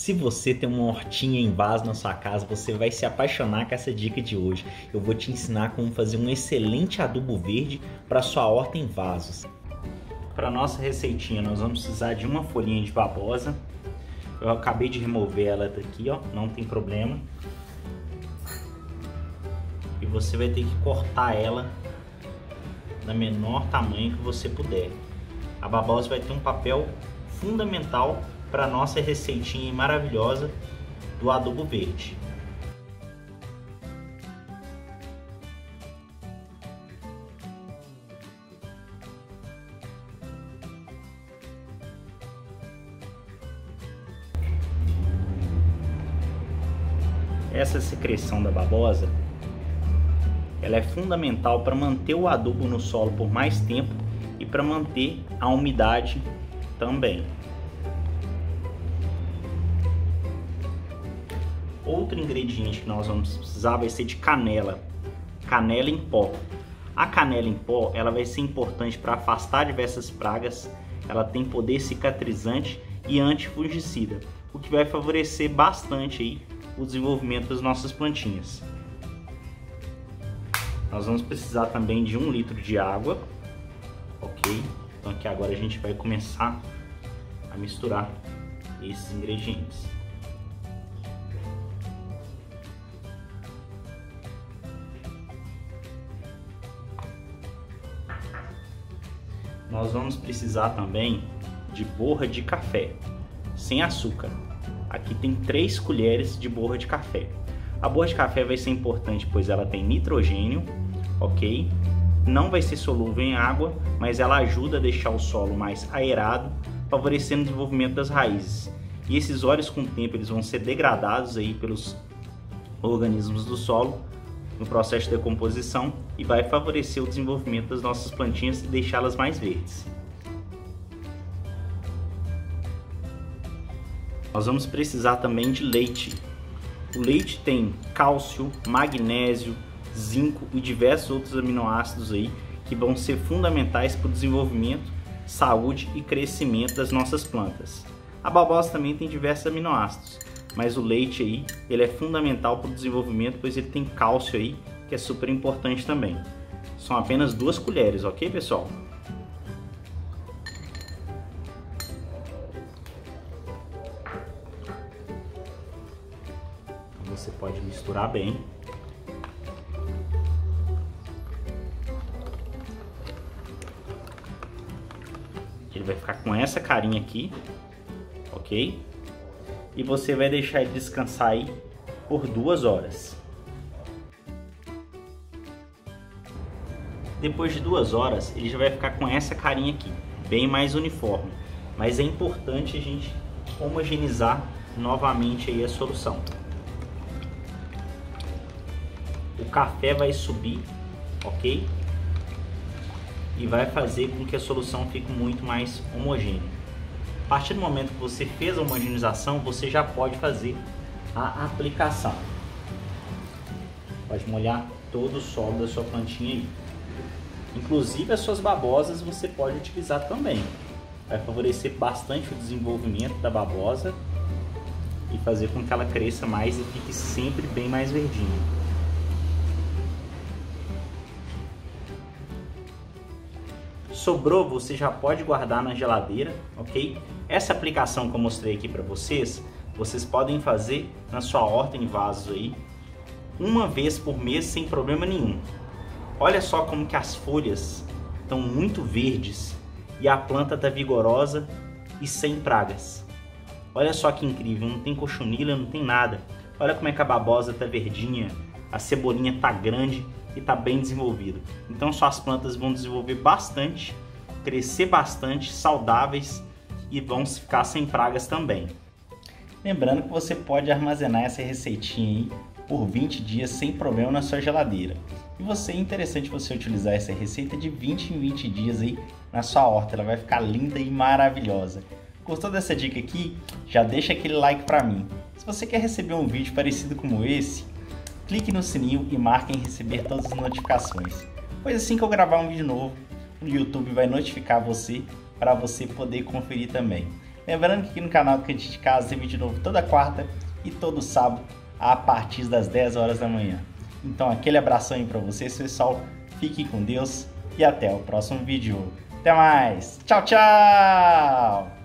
Se você tem uma hortinha em vaso na sua casa, você vai se apaixonar com essa dica de hoje. Eu vou te ensinar como fazer um excelente adubo verde para sua horta em vasos. Para nossa receitinha, nós vamos precisar de uma folhinha de babosa. Eu acabei de remover ela daqui, ó, não tem problema. E você vai ter que cortar ela da menor tamanho que você puder. A babosa vai ter um papel fundamental para nossa receitinha maravilhosa do adubo verde. Essa secreção da babosa ela é fundamental para manter o adubo no solo por mais tempo e para manter a umidade também. Outro ingrediente que nós vamos precisar vai ser de canela, canela em pó. A canela em pó ela vai ser importante para afastar diversas pragas, ela tem poder cicatrizante e antifungicida, o que vai favorecer bastante aí o desenvolvimento das nossas plantinhas. Nós vamos precisar também de um litro de água, ok? Então aqui agora a gente vai começar a misturar esses ingredientes. Nós vamos precisar também de borra de café, sem açúcar. Aqui tem 3 colheres de borra de café. A borra de café vai ser importante pois ela tem nitrogênio, ok? Não vai ser solúvel em água, mas ela ajuda a deixar o solo mais aerado, favorecendo o desenvolvimento das raízes. E esses óleos com o tempo eles vão ser degradados aí pelos organismos do solo no processo de decomposição e vai favorecer o desenvolvimento das nossas plantinhas e deixá-las mais verdes. Nós vamos precisar também de leite. O leite tem cálcio, magnésio, zinco e diversos outros aminoácidos aí que vão ser fundamentais para o desenvolvimento, saúde e crescimento das nossas plantas. A babosa também tem diversos aminoácidos, mas o leite aí, ele é fundamental para o desenvolvimento, pois ele tem cálcio aí, que é super importante também. São apenas duas colheres, ok, pessoal? Então você pode misturar bem. Ele vai ficar com essa carinha aqui, ok? E você vai deixar ele descansar aí por duas horas. Depois de duas horas, ele já vai ficar com essa carinha aqui, bem mais uniforme. Mas é importante a gente homogeneizar novamente aí a solução. O café vai subir, ok? E vai fazer com que a solução fique muito mais homogênea partir do momento que você fez a homogenização, você já pode fazer a aplicação. Pode molhar todo o solo da sua plantinha aí. Inclusive as suas babosas você pode utilizar também. Vai favorecer bastante o desenvolvimento da babosa e fazer com que ela cresça mais e fique sempre bem mais verdinha. Sobrou, você já pode guardar na geladeira, ok? Essa aplicação que eu mostrei aqui para vocês, vocês podem fazer na sua horta em vasos aí, uma vez por mês sem problema nenhum. Olha só como que as folhas estão muito verdes e a planta está vigorosa e sem pragas. Olha só que incrível, não tem cochonilha, não tem nada. Olha como é que a babosa está verdinha, a cebolinha está grande e está bem desenvolvido. Então suas plantas vão desenvolver bastante, crescer bastante, saudáveis e vão ficar sem pragas também. Lembrando que você pode armazenar essa receitinha aí por 20 dias sem problema na sua geladeira. E você é interessante você utilizar essa receita de 20 em 20 dias aí na sua horta, ela vai ficar linda e maravilhosa. Gostou dessa dica aqui? Já deixa aquele like para mim. Se você quer receber um vídeo parecido como esse, clique no sininho e marque em receber todas as notificações. Pois assim que eu gravar um vídeo novo, o YouTube vai notificar você para você poder conferir também. Lembrando que aqui no canal Cantinho de Casa tem vídeo novo toda quarta e todo sábado a partir das 10 horas da manhã. Então aquele abração aí para vocês, pessoal. Fiquem com Deus e até o próximo vídeo. Até mais. Tchau, tchau!